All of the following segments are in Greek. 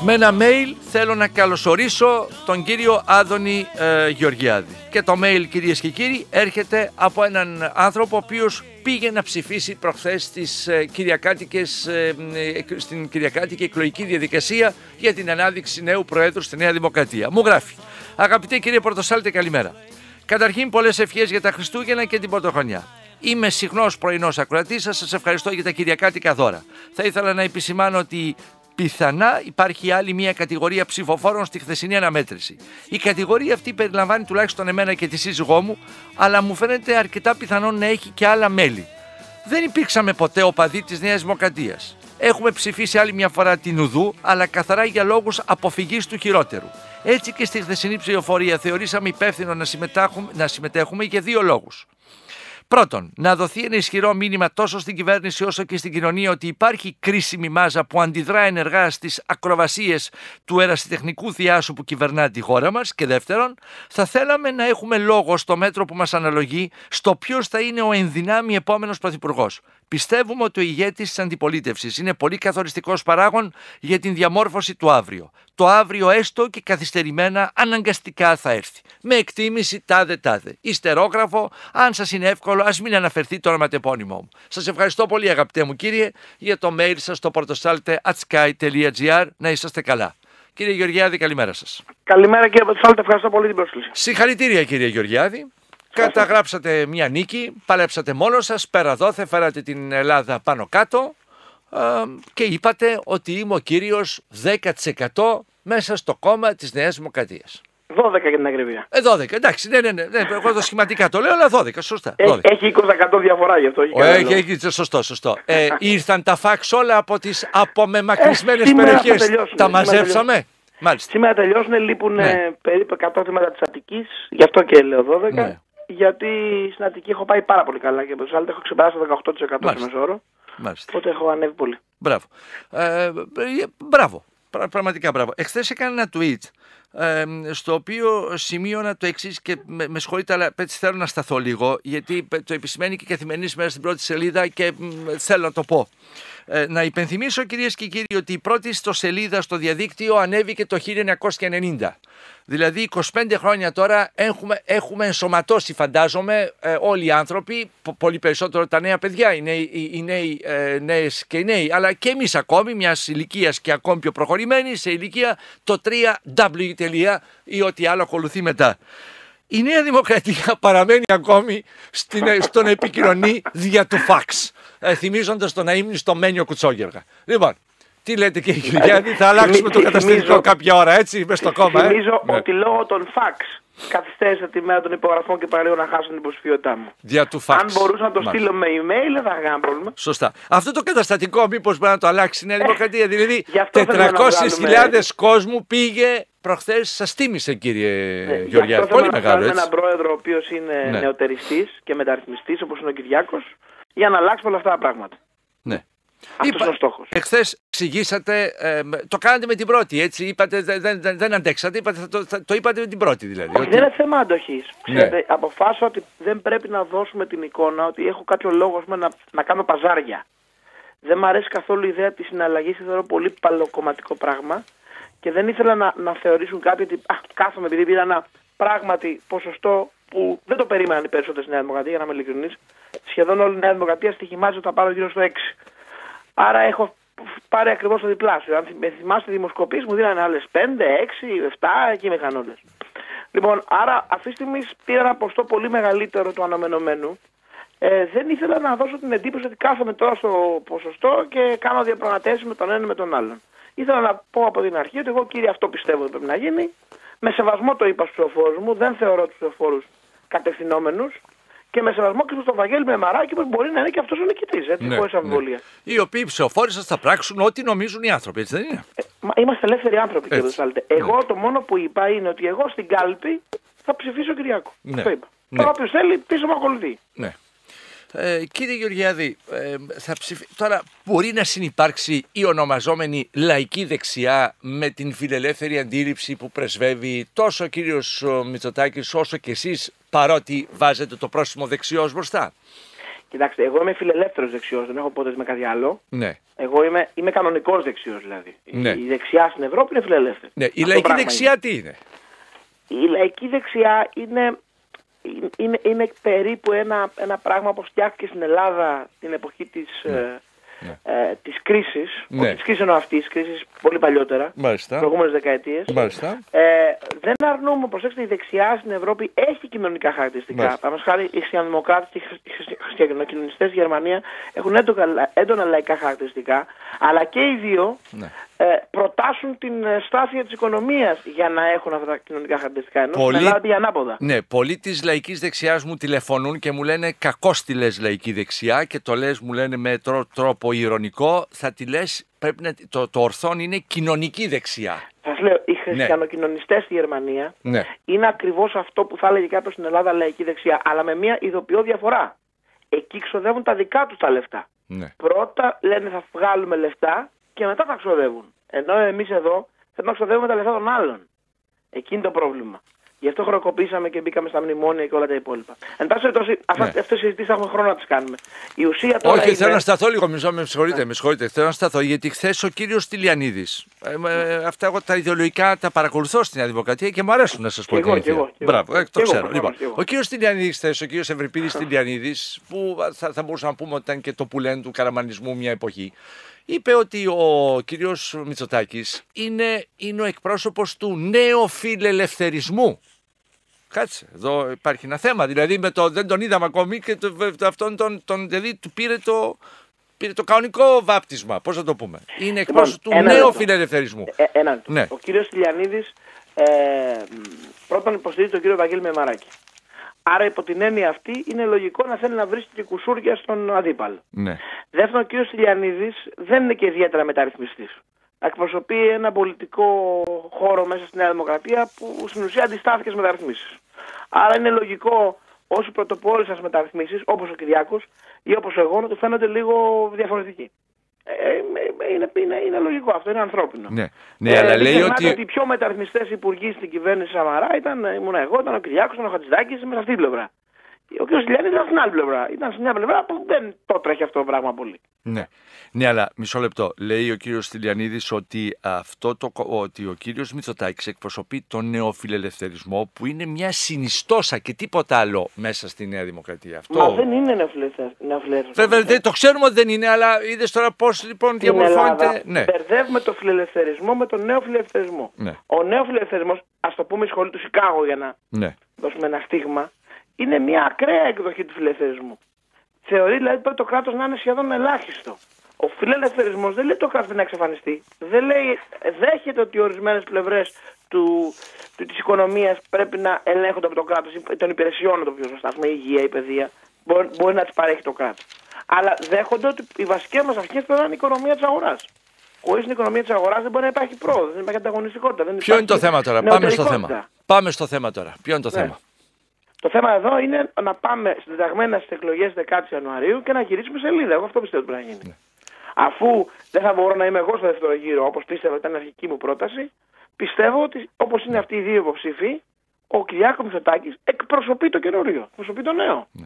Με ένα mail θέλω να καλωσορίσω τον κύριο Άδωνη ε, Γεωργιάδη. Και το mail κυρίες και κύριοι έρχεται από έναν άνθρωπο ο οποίος πήγε να ψηφίσει προχθές στις, ε, κυριακάτικες, ε, ε, στην κυριακάτικη εκλογική διαδικασία για την ανάδειξη νέου Προέδρου στη Νέα Δημοκρατία. Μου γράφει. Αγαπητέ κύριε Πορτοσάλτε καλημέρα. Καταρχήν πολλές ευχές για τα Χριστούγεννα και την Πρωτοχρονιά. Είμαι συχνός πρωινός ακροατής σας. Σας ευχαριστώ για τα κυριακάτικα δώρα. Θα ήθελα να επισημάνω ότι πιθανά υπάρχει άλλη μια κατηγορία ψηφοφόρων στη χθεσινή αναμέτρηση. Η κατηγορία αυτή περιλαμβάνει τουλάχιστον εμένα και τη σύζυγό μου, αλλά μου φαίνεται αρκετά πιθανόν να έχει και άλλα μέλη. Δεν υπήρξαμε ποτέ οπαδοί της Νέας Δημοκρατίας. Έχουμε ψηφίσει άλλη μια φορά την Ουδού, αλλά καθαρά για λόγους αποφυγής του χειρότερου. Έτσι και στη χθεσινή ψηφοφορία θεωρήσαμε υπεύθυνο να συμμετέχουμε, να συμμετέχουμε για δύο λόγους. Πρώτον, να δοθεί ένα ισχυρό μήνυμα τόσο στην κυβέρνηση όσο και στην κοινωνία ότι υπάρχει κρίσιμη μάζα που αντιδρά ενεργά στις ακροβασίες του ερασιτεχνικού διάσου που κυβερνά τη χώρα μας. Και δεύτερον, θα θέλαμε να έχουμε λόγο στο μέτρο που μας αναλογεί στο ποιος θα είναι ο ενδυνάμει επόμενος πρωθυπουργός. Πιστεύουμε ότι ο ηγέτης της αντιπολίτευσης είναι πολύ καθοριστικός παράγον για την διαμόρφωση του αύριο. Το αύριο έστω και καθυστερημένα αναγκαστικά θα έρθει. Με εκτίμηση τάδε τάδε. Ιστερόγραφο, αν σας είναι εύκολο, ας μην αναφερθεί το ονοματεπώνυμό μου. Σας ευχαριστώ πολύ, αγαπητέ μου κύριε, για το mail σας στο portosalte.sky.gr. Να είσαστε καλά. Κύριε Γεωργιάδη, καλημέρα σας. Καλημέρα κύριε Πορτοσάλτε, ευχαριστώ πολύ την πρόσκληση. Συγχαρητήρια, κύριε Γεωργιάδη. Καταγράψατε μια νίκη, παλέψατε μόνος σας, πέρα δόθε, φέρατε την Ελλάδα πάνω κάτω ε, και είπατε ότι είμαι ο κύριος 10% μέσα στο κόμμα της Νέας Δημοκρατίας. 12 για την ακριβία. Ε, 12, εντάξει, ναι, ναι, ναι, ναι εγώ το σχηματικά το λέω, αλλά 12, σωστά. 12. Έχει 20% διαφορά γι' αυτό. Έχει, έχει, έχει, σωστό, σωστό. ε, ήρθαν τα φάξ όλα από τις απομεμακρυσμένες ε, περιοχές. Τα μαζέψαμε; Μάλιστα. Σήμερα τελειώσουν, λείπουν ναι. περίπου 100 θύματα της Αττικής, γι' αυτό και λέω 12. Ναι γιατί στην Αττική έχω πάει πάρα πολύ καλά και από άλλοι έχω ξεπεράσει το 18% στο μεσόωρο. Μάλιστα. Οπότε έχω ανέβει πολύ. Μπράβο. Ε, ε μπράβο. Πραγματικά μπράβο. Εχθές έκανα ένα tweet ε, στο οποίο σημείωνα το εξής και με, με συγχωρείτε, αλλά έτσι θέλω να σταθώ λίγο, γιατί το επισημαίνει και η καθημερινή μέρα στην πρώτη σελίδα και θέλω να το πω. Ε, να υπενθυμίσω κυρίες και κύριοι ότι η πρώτη στο σελίδα στο διαδίκτυο ανέβηκε το 1990. Δηλαδή 25 χρόνια τώρα έχουμε, έχουμε ενσωματώσει φαντάζομαι ε, όλοι οι άνθρωποι, πολύ περισσότερο τα νέα παιδιά, οι νέοι, οι νέοι ε, νέες και οι νέοι, αλλά και εμείς ακόμη μιας ηλικίας και ακόμη πιο προχωρημένοι σε ηλικία το 3W ή ό,τι άλλο ακολουθεί μετά. Η Νέα Δημοκρατία παραμένει ακόμη στην, στον επικοινωνή δια του φαξ ε, θυμίζοντας τον στο Μένιο Κουτσόγεργα. Λοιπόν, τι λέτε κύριε Γιάννη, θα αλλάξουμε το καταστατικό κάποια ώρα, έτσι, μες στο κόμμα. Ε; Θυμίζω ε; ότι λόγω των φαξ καθυστέρησα τη μέρα των υπογραφών και παραλίγο να χάσω την υποψηφιότητά μου. Δια του φαξ. Αν μπορούσα να το στείλω με email, δεν θα είχα κανένα πρόβλημα. Σωστά. Αυτό το καταστατικό μήπως μπορεί να το αλλάξει η Νέα Δημοκρατία. δηλαδή 400.000 κόσμου πήγε προχθές, σας τίμησε κύριε ναι, Γεωργιάδη. Πολύ μεγάλο. Έχουμε έναν πρόεδρο ο οποίος είναι ναι. νεοτεριστής και μεταρρυθμιστής όπως είναι ο Κυριάκος για να αλλάξουμε όλα αυτά τα πράγματα. Ναι. Αυτός είναι ο στόχος. Εχθές εξηγήσατε, ε, το κάνατε με την πρώτη, έτσι. Είπατε, δεν, δεν, δεν αντέξατε, είπατε, το, το είπατε με την πρώτη δηλαδή. Όχι, ότι... δεν είναι θέμα αντοχής. Ναι. Αποφάσισα ότι δεν πρέπει να δώσουμε την εικόνα ότι έχω κάποιο λόγο να, να κάνω παζάρια. Δεν μου αρέσει καθόλου η ιδέα της συναλλαγής, θεωρώ πολύ παλαιοκομματικό πράγμα και δεν ήθελα να, να θεωρήσουν κάποιοι ότι α, κάθομαι επειδή πήρα ένα πράγματι ποσοστό που δεν το περίμεναν οι περισσότεροι στη Νέα Δημοκρατία, για να είμαι ειλικρινής. Σχεδόν όλη η Νέα Δημοκρατία στοιχημάζει ότι θα πάρω γύρω στο 6. Άρα έχω πάρει ακριβώς το διπλάσιο. Αν με θυμάστε, οι δημοσκοπήσει μου δίνανε άλλες 5, 6, 7 εκεί μηχανώνε. Λοιπόν, άρα αυτή τη στιγμή πήρα ένα ποστό πολύ μεγαλύτερο του αναμενωμένου. Ε, δεν ήθελα να δώσω την εντύπωση ότι κάθομαι τώρα στο ποσοστό και κάνω διαπραγματεύσεις με τον ένα με τον άλλον. Ήθελα να πω από την αρχή ότι εγώ κύριε αυτό πιστεύω ότι πρέπει να γίνει. Με σεβασμό το είπα στους εφόρου μου, δεν θεωρώ τους εφόρου κατευθυνόμενους και με σεβασμό και στον Βαγγέλη Μεμαράκη που μπορεί να είναι και αυτός ο νικητής, έτσι, ναι, χωρίς αμφιβολία. Ναι. Οι οποίοι ψηφοφόρησαν θα πράξουν ό,τι νομίζουν οι άνθρωποι, έτσι δεν είναι; Ε, μα είμαστε ελεύθεροι άνθρωποι, κύριε Δεσάλτε. Εγώ ναι. το μόνο που είπα είναι ότι εγώ στην κάλπη θα ψηφίσω Κυριακό. Ναι. Αυτό είπα. Ναι. Τώρα όποιος θέλει πίσω μου ακολουθεί. Ναι. Ε, κύριε Γεωργιάδη, ε, θα τώρα μπορεί να συνεπάρξει η ονομαζόμενη λαϊκή δεξιά με την φιλελεύθερη αντίληψη που πρεσβεύει τόσο ο κύριος Μητσοτάκης όσο και εσείς παρότι βάζετε το πρόσημο δεξιός μπροστά; Κοιτάξτε, εγώ είμαι φιλελεύθερος δεξιός, δεν έχω ποτέ με κάτι άλλο. Ναι. Εγώ είμαι, είμαι κανονικός δεξιός δηλαδή. Ναι. Η δεξιά στην Ευρώπη είναι φιλελεύθερη. ναι. Η Αυτό λαϊκή πράγμα δεξιά τι είναι. είναι; Η λαϊκή δεξιά είναι, είναι, είναι περίπου ένα, ένα πράγμα που φτιάχτηκε στην Ελλάδα την εποχή της, ε, ε, της κρίσης. Ναι. Όχι της κρίσης εννοώ αυτής, της κρίσης πολύ παλιότερα. Μάλιστα. Προηγούμενες δεκαετίες. Μάλιστα. Ε, δεν αρνούμε, προσέξτε, η δεξιά στην Ευρώπη έχει κοινωνικά χαρακτηριστικά. Μάλιστα. Παραδείγματο χάρη, οι χριστιανοδημοκράτες και οι χριστι- χριστιανοκοινωνιστές στη Γερμανίας έχουν έντονα, έντονα λαϊκά χαρακτηριστικά, αλλά και οι δύο Ναι. Ε, προτάσουν την ε, στάθεια τη οικονομία για να έχουν αυτά τα κοινωνικά χαρακτηριστικά. Ενώ Πολύ- στην Ελλάδα πήγε ανάποδα. Ναι, πολλοί της λαϊκής δεξιάς μου τηλεφωνούν και μου λένε κακός τη λες λαϊκή δεξιά και το λες, μου λένε με τρό- τρόπο ηρωνικό. Θα τη λες, πρέπει να. Το, το ορθόν είναι κοινωνική δεξιά. Σα λέω, οι χριστιανοκοινωνιστές στη Γερμανία Ναι. είναι ακριβώς αυτό που θα έλεγε κάποιο στην Ελλάδα λαϊκή δεξιά, αλλά με μια ειδοποιώ διαφορά. Εκεί ξοδεύουν τα δικά τους τα λεφτά. ναι. Πρώτα λένε θα βγάλουμε λεφτά και μετά θα ξοδεύουν. Ενώ εμείς εδώ θέλουμε να ξοδεύουμε τα λεφτά των άλλων. Εκεί είναι το πρόβλημα. Γι' αυτό χρεοκοπήσαμε και μπήκαμε στα μνημόνια και όλα τα υπόλοιπα. Εν πάση περιπτώσει, Ναι. αυτές τι συζητήσεις θα έχουμε χρόνο να τις κάνουμε. Η ουσία τώρα. Όχι, είναι... θέλω να σταθώ λίγο, μισό, με συγχωρείτε, με συγχωρείτε. Θέλω να σταθώ γιατί χθες ο κύριος Τηλιανίδης. Ε, ε, αυτά εγώ τα ιδεολογικά τα παρακολουθώ στην Νέα Δημοκρατία και μου αρέσουν να σας πω Κι την εγώ, κι αλήθεια. εγώ, κι εγώ. Μπράβο, ε, το Κι εγώ, ξέρω. προφανώς, Λοιπόν, κι εγώ. ο κύριος Τηλιανίδης χθες, ο κύριος Ευρυπίδης Τηλιανίδης, που θα, θα μπορούσαμε να πούμε ότι ήταν και το πουλέν του καραμανισμού μια εποχή, είπε ότι ο κύριος Μητσοτάκης είναι, είναι ο εκπρόσωπος του νέου φιλελευθερισμού. Κάτσε, εδώ υπάρχει ένα θέμα. Δηλαδή με το, δεν τον είδαμε ακόμη και το, το- αυτόν τον, τον δηλαδή του πήρε το, πήρε το κανονικό βάπτισμα. Πώς να το πούμε. Είναι εκπρόσωπος του Λοιπόν, ένα νέου λεπτό. φιλελευθερισμού. Ε, ένα λεπτό. Ναι. Ο κύριος Τηλιανίδη ε, μ, πρώτον υποστηρίζει τον κύριο Βαγγέλη Μεμαράκη. Άρα υπό την έννοια αυτή είναι λογικό να θέλει να βρίσκει και κουσούρια στον αντίπαλο. Ναι. Δεύτερον, ο κ. Τηλιανίδη δεν είναι και ιδιαίτερα μεταρρυθμιστής. Εκπροσωπεί ένα πολιτικό χώρο μέσα στη Νέα Δημοκρατία που στην ουσία αντιστάθηκε στις μεταρρυθμίσεις. Άρα είναι λογικό όσοι πρωτοπόρησαν στις μεταρρυθμίσεις, όπως ο Κυριάκος ή όπως εγώ, να του φαίνονται λίγο διαφορετικοί. Ε, ε, είναι, είναι, είναι λογικό αυτό, είναι ανθρώπινο. Ναι, ναι αλλά μην λέει ξεχνάτε ότι. ότι οι πιο μεταρρυθμιστές υπουργοί στην κυβέρνηση Σαμαρά ήταν, ήμουν εγώ, ήταν ο Κυριάκος, ήταν ο Χατζηδάκης, είμαι σε αυτή την πλευρά. Ο κ. Τηλιανίδη ήταν στην άλλη πλευρά. Ήταν σε μια πλευρά που δεν το τρέχει αυτό το πράγμα πολύ. Ναι. ναι, αλλά μισό λεπτό. Λέει ο κύριος Τηλιανίδη ότι, αυτό το, κο- ότι ο κύριος Μητσοτάκης εκπροσωπεί τον νεοφιλελευθερισμό που είναι μια συνιστόσα και τίποτα άλλο μέσα στη Νέα Δημοκρατία. Αυτό. Μα δεν είναι νεοφιλελεύθερο. Βέβαια, δεν- το ξέρουμε ότι δεν είναι, αλλά είδες τώρα πώς λοιπόν Στην διαμορφώνεται. Ελλάδα Ναι. μπερδεύουμε το φιλελευθερισμό με τον νέο φιλελευθερισμό. Ναι. Ο νέο φιλελευθερισμό, ας το πούμε η σχολή του Σικάγο για να ναι. δώσουμε ένα στίγμα, είναι μια ακραία εκδοχή του φιλελευθερισμού. Θεωρεί δηλαδή ότι πρέπει το κράτος να είναι σχεδόν ελάχιστο. Ο φιλελευθερισμός δεν λέει το κράτος να εξαφανιστεί. Δεν λέει, δέχεται ότι ορισμένες πλευρές του, του, της οικονομίας πρέπει να ελέγχονται από το κράτος, των υπηρεσιών, το πιο σωστά, ας πούμε, η υγεία, η παιδεία, μπορεί, μπορεί να τις παρέχει το κράτος. Αλλά δέχονται ότι οι βασικές μας αρχές πρέπει να είναι η οικονομία της αγοράς. Χωρίς την οικονομία της αγοράς δεν μπορεί να υπάρχει πρόοδος, δεν υπάρχει ανταγωνιστικότητα. Δεν Ποιο είναι το υπάρχει θέμα τώρα, πάμε στο νεωτερικότητα. θέμα. Πάμε στο θέμα τώρα. Ποιο είναι το Ναι. θέμα; Το θέμα εδώ είναι να πάμε συντεταγμένα στι εκλογές 10 Ιανουαρίου και να γυρίσουμε σελίδα. Εγώ αυτό πιστεύω ότι πρέπει να γίνει. Ναι. Αφού δεν θα μπορώ να είμαι εγώ στο δεύτερο γύρο, όπως πίστευα ήταν η αρχική μου πρόταση, πιστεύω ότι όπως είναι αυτοί οι δύο υποψήφοι, ο Κυριάκος Μητσοτάκης εκπροσωπεί το καινούριο, εκπροσωπεί το νέο. Ε,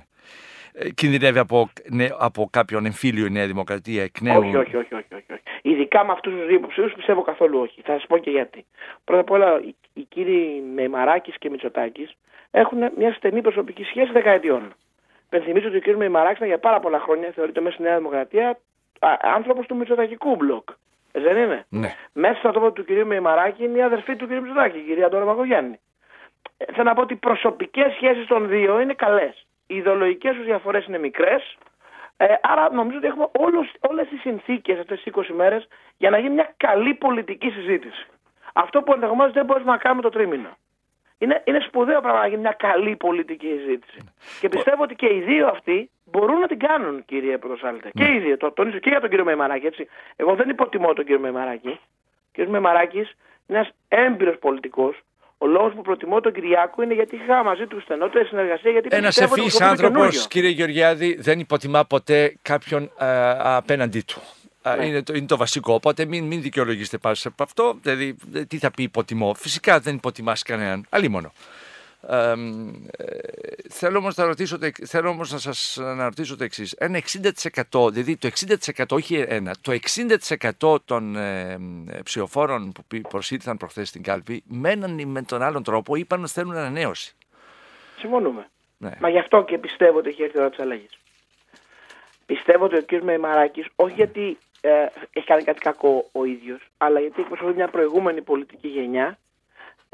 κινδυνεύει από, ναι, από κάποιον εμφύλιο η Νέα Δημοκρατία εκ νέου; Όχι, όχι, όχι, όχι, όχι, όχι. Ειδικά με αυτούς τους δύο υποψήφιου πιστεύω καθόλου όχι. Θα σας πω και γιατί. Πρώτα απ' όλα, οι, οι κύριοι Μεϊμαράκη και Μητσοτάκης έχουν μια στενή προσωπική σχέση δεκαετιών. Πενθυμίζω ότι ο κ. Μεϊμαράκη ήταν για πάρα πολλά χρόνια, θεωρείται μέσα στη Νέα Δημοκρατία, άνθρωπος του Μητσοτακικού μπλοκ. Ε, Δεν είναι; Ναι. Μέσα στο τόπο του κ. Μεϊμαράκη είναι η αδερφή του κ. Μητσοτάκη, η κυρία Ντόρα Μαγκογιάννη. Ε, θέλω να πω ότι οι προσωπικές σχέσεις των δύο είναι καλές. Οι ιδεολογικές τους διαφορές είναι μικρές. Ε, άρα νομίζω ότι έχουμε όλους, όλες τις συνθήκες αυτές τις 20 μέρες για να γίνει μια καλή πολιτική συζήτηση. Αυτό που ενδεχομένως δεν μπορούμε να κάνουμε το τρίμηνο. Είναι, είναι σπουδαίο πράγμα να γίνει μια καλή πολιτική συζήτηση. Και πιστεύω ότι και οι δύο αυτοί μπορούν να την κάνουν, κύριε Πρωτοσάλτε. Και οι δύο. Το τονίζω και για τον κύριο Μεμαράκη. Έτσι. Εγώ δεν υποτιμώ τον κύριο Μεμαράκη. Ο κύριος Μεμαράκη είναι ένας έμπειρος πολιτικός. Ο λόγος που προτιμώ τον Κυριάκο είναι γιατί είχα μαζί του στενότερη συνεργασία. Γιατί Ένα πιστεύω ότι ευφύ προσωπεί το άνθρωπος, καινούριο. κύριε Γεωργιάδη, δεν υποτιμά ποτέ κάποιον α, απέναντί του. Α, Ναι. Είναι, το, είναι το βασικό. Οπότε μην, μην δικαιολογήσετε πάνω σε αυτό. Δηλαδή, ε, τι θα πει υποτιμώ. Φυσικά δεν υποτιμάς κανέναν. Αλλήμωνο. Ε, θέλω όμως να, ρωτήσω, θέλω όμως να σας να ρωτήσω το εξής. Ένα 60%, δηλαδή το 60%, όχι ένα, το 60% των ε, ψηφοφόρων που προσήλθαν προχθές στην κάλπη με έναν ή με τον άλλον τρόπο είπαν ότι θέλουν ανανέωση. Συμφωνούμε. Ναι. Μα γι' αυτό και πιστεύω ότι έχει έρθει η ώρα της αλλαγής. Πιστεύω ότι ο κ. Μεϊμαράκης, όχι γιατί ε, έχει κάνει κάτι κακό ο ίδιος, αλλά γιατί εκπροσωπεί μια προηγούμενη πολιτική γενιά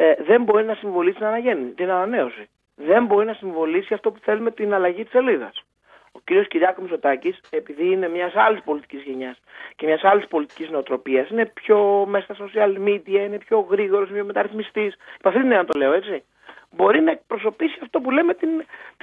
ε, δεν μπορεί να συμβολήσει την, αναγέννηση, την ανανέωση. Δεν μπορεί να συμβολήσει αυτό που θέλουμε την αλλαγή της σελίδας. Ο κ. Κυριάκος Μητσοτάκης, επειδή είναι μιας άλλης πολιτικής γενιάς και μιας άλλης πολιτικής νοοτροπίας, είναι πιο μέσα στα social media, είναι πιο γρήγορος, πιο μεταρρυθμιστής. Υπ' αυτή την το λέω έτσι. Μπορεί να εκπροσωπήσει αυτό που λέμε την,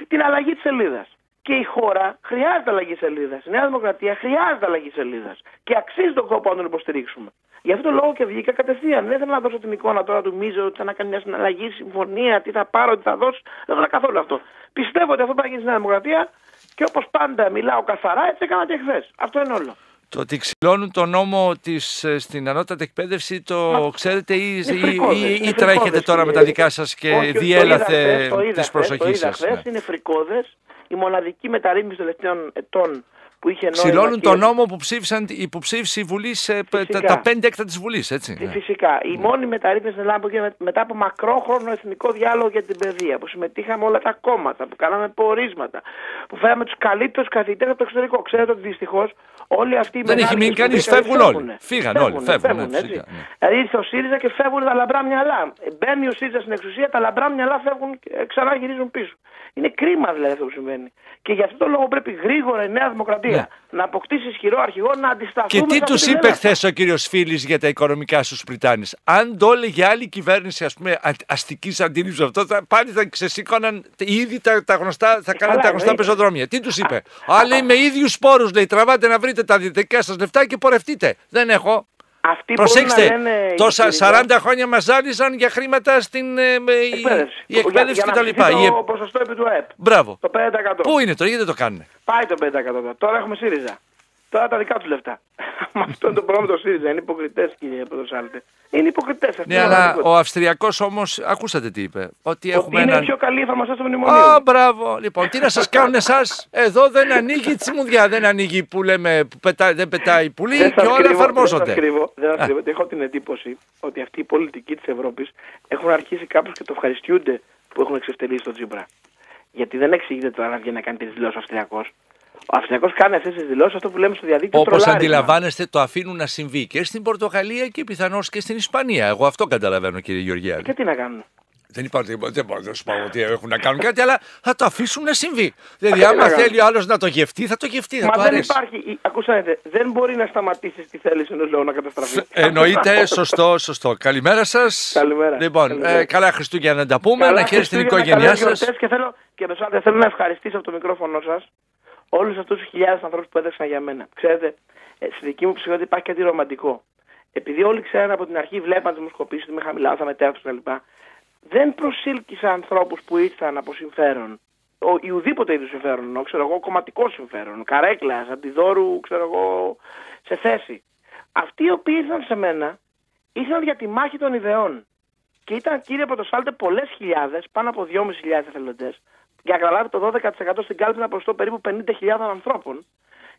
την αλλαγή της σελίδας. Και η χώρα χρειάζεται αλλαγή σελίδας. Η Νέα Δημοκρατία χρειάζεται αλλαγή σελίδας. Και αξίζει τον κόπο να τον υποστηρίξουμε. Γι' αυτό το λόγο και βγήκα κατευθείαν. Δεν θέλω να δώσω την εικόνα τώρα του Μίζο ότι θα να κάνει μια συναλλαγή, συμφωνία, τι θα πάρω, τι θα δώσω. Δεν θέλω καθόλου αυτό. Πιστεύω ότι αυτό θα γίνει στη Νέα Δημοκρατία και όπως πάντα μιλάω καθαρά, έτσι έκανα και χθες. Αυτό είναι όλο. Το ότι ξυλώνουν το νόμο της, ε, στην ανώτατη εκπαίδευση το Μα, ξέρετε ή, ή, ή, ή τρέχετε τώρα με τα δικά σας και Όχι, διέλαθε τις προσοχές σας. Το είδα ναι. είναι φρικόδες. Η μοναδική μεταρρύθμιση των τελευταίων ετών που είχε νόημα. Ξυλώνουν τον νόμο που ψήφισαν οι υποψήφοι Βουλή, τα, τα πέντε έκτα της Βουλής, έτσι. Ναι. Φυσικά. Η μόνη μεταρρύθμιση στην Ελλάδα που έγινε μετά από μακρόχρονο εθνικό διάλογο για την παιδεία, που συμμετείχαμε όλα τα κόμματα, που κάναμε πορίσματα, που φέραμε τους καλύτερους καθηγητές από το εξωτερικό. Ξέρετε ότι δυστυχώς όλοι αυτοί οι Δεν έχει μείνει κανείς, φεύγουν όλοι. Φύγαν όλοι. Φεύγουν, ναι, έτσι. Ναι. Δηλαδή ήρθε ο ΣΥΡΙΖΑ και φεύγουν τα λαμπρά μυαλά. Μπαίνει ο ΣΥΡΙΖΑ στην εξουσία, τα λαμπρά μυαλά φεύγουν και ξανά γυρίζουν πίσω. Είναι κρίμα δηλαδή αυτό που συμβαίνει. Και γι' αυτό το λόγο πρέπει γρήγορα η Νέα Δημοκρατία ναι. να αποκτήσει ισχυρό αρχηγό, να αντισταθούμε. Και τι τους είπε χθες ο κύριος Φίλης για τα οικονομικά στους Πριτάνης; Αν το έλεγε άλλη κυβέρνηση, ας πούμε, αστική αντίληψη αυτό, θα, πάλι θα ξεσήκωναν ήδη τα, τα γνωστά, θα κάναν τα γνωστά πεζοδρόμια. Τι τους είπε; Α, λέει με ίδιους πόρου, λέει, τραβάτε να βρείτε τα δυτικά σας λεφτά και πορευτείτε. Δεν έχω. Αυτοί Προσέξτε, να λένε, τόσα 40 χρόνια μας ζάλιζαν για χρήματα στην ε, εκπαίδευση, η, εκπαίδευση κτλ. Το ποσοστό επί του ΑΕΠ. Μπράβο. Το 5%. Πού είναι τώρα, γιατί δεν το κάνουν. Πάει το 5%. Τώρα έχουμε ΣΥΡΙΖΑ. Τώρα τα δικά τους λεφτά. Αυτό είναι το πρόβλημα του ΣΥΡΙΖΑ. Είναι υποκριτές, κύριε Πρωτοσάλτε. Είναι υποκριτές αυτοί. Ναι, αλλά ο Αυστριακός όμως, ακούσατε τι είπε. Ότι έχουμε είναι έναν... πιο καλή εφαρμοστά στο μνημονίο. Α, μπράβο. Λοιπόν, τι να σας κάνουν εσάς; Εδώ δεν ανοίγει η τσιμουδιά. Δεν ανοίγει που λέμε που πετά, δεν πετάει πουλί δεν και όλα εφαρμόζονται. Δεν κρύβω. Δεν κρύβω. Έχω την εντύπωση ότι αυτοί οι πολιτικοί της Ευρώπης έχουν αρχίσει κάπως και το ευχαριστιούνται που έχουν εξευτελίσει τον Τζιμπρά. Γιατί δεν εξηγείται τώρα να βγει να κάνει τη δηλώση Αυστριακός. Ο Αυστριακός κάνει αυτές τις δηλώσεις, αυτό που λέμε στο διαδίκτυο. Όπως αντιλαμβάνεστε, το αφήνουν να συμβεί και στην Πορτογαλία και πιθανώς και στην Ισπανία. Εγώ αυτό καταλαβαίνω, κύριε Γεωργιάδη. Και τι να κάνουν; Δεν υπάρχει τίποτα. Δεν μπορώ να σου πω ότι έχουν να κάνουν κάτι, αλλά θα το αφήσουν να συμβεί. Δηλαδή, άμα θέλει ο άλλος να το γευτεί, θα το γευτεί. Θα Μα το δεν αρέσει. υπάρχει. Ακούσατε, δεν μπορεί να σταματήσει τη θέληση ενός λαού να καταστραφεί. Εννοείται, σωστό, σωστό. Καλημέρα σας. Καλημέρα. Λοιπόν, Καλημέρα. Ε, καλά Χριστούγεννα να τα πούμε. να χαίρεστε την οικογένειά σας. Και θέλω, και θέλω να ευχαριστήσω από το μικρόφωνο σας όλους αυτούς τους χιλιάδες ανθρώπους που έδειξαν για μένα. Ξέρετε, ε, στη δική μου ψυχολογία υπάρχει κάτι ρομαντικό. Επειδή όλοι ξέραν από την αρχή, βλέπαν τις δημοσκοπήσεις, ότι είμαι χαμηλά, θα μετέφρασαν κλπ. Δεν προσήλκησα ανθρώπους που ήρθαν από συμφέρον. Ο, ή ουδήποτε είδους συμφέρον, ξέρω εγώ, κομματικό συμφέρον, καρέκλας, αντιδόρου, ξέρω εγώ, σε θέση. Αυτοί οι οποίοι ήρθαν σε μένα, ήρθαν για τη μάχη των ιδεών. Και ήταν, κύριε Πρωτοσάλτε, πολλές χιλιάδες, πάνω από 2.500 εθελοντές, για να καταλάβει το 12% στην κάλπη ένα ποσοστό περίπου 50.000 ανθρώπων.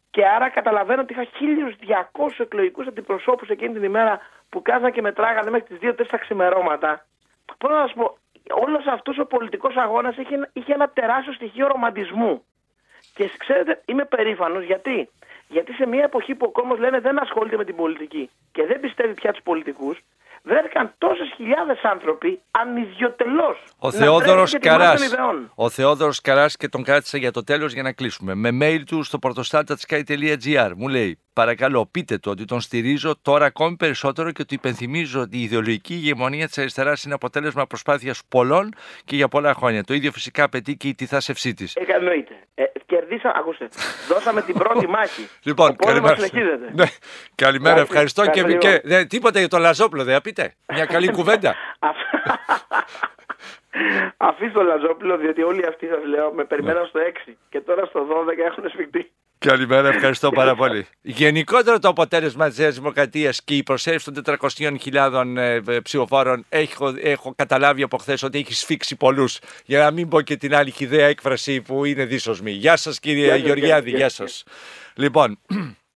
Και άρα καταλαβαίνω ότι είχα 1.200 εκλογικούς αντιπροσώπους εκείνη την ημέρα που κάθαν και μετράγανε μέχρι τις 2-3 τα ξημερώματα. Πώς να σας πω, όλος αυτός ο πολιτικός αγώνας είχε, είχε ένα τεράστιο στοιχείο ρομαντισμού. Και ξέρετε, είμαι περήφανος γιατί; Γιατί σε μια εποχή που ο κόσμος λένε δεν ασχολείται με την πολιτική και δεν πιστεύει πια τους πολιτικούς, βρέθηκαν τόσε χιλιάδες άνθρωποι ανιδιοτελώς. Ο Θεόδωρος Καράς. Ο Θεόδωρος Καράς και τον κράτησα για το τέλος για να κλείσουμε. Με mail του στο πορτοστάτα.sky.gr μου λέει: Παρακαλώ, πείτε του ότι τον στηρίζω τώρα ακόμη περισσότερο και ότι υπενθυμίζω ότι η ιδεολογική ηγεμονία της αριστεράς είναι αποτέλεσμα προσπάθειας πολλών και για πολλά χρόνια. Το ίδιο φυσικά απαιτεί και η τυθάσευσή της. Ε, εννοείται. Ε, κερδίσα, ακούστε. Δώσαμε την πρώτη μάχη. Λοιπόν, καλημέρα. Ναι, καλημέρα, ευχαριστώ. Και, και, ναι, τίποτα για τον Λαζόπλο, δεν πείτε. Μια καλή κουβέντα. Αφήστε τον Λαζόπουλο, διότι όλοι αυτοί σας λέω με περιμέναν στο 6 και τώρα στο 12 έχουν σφιχτεί. Καλημέρα, ευχαριστώ πάρα πολύ. Γενικότερα το αποτέλεσμα της Νέας Δημοκρατίας και η προσέλευση των 400.000 ε, ψηφοφόρων έχω, έχω καταλάβει από χθες ότι έχει σφίξει πολλούς. Για να μην πω και την άλλη χιδέα έκφραση που είναι δίσοσμη. Γεια σας, κύριε Γεωργιάδη, γεια σας. Λοιπόν,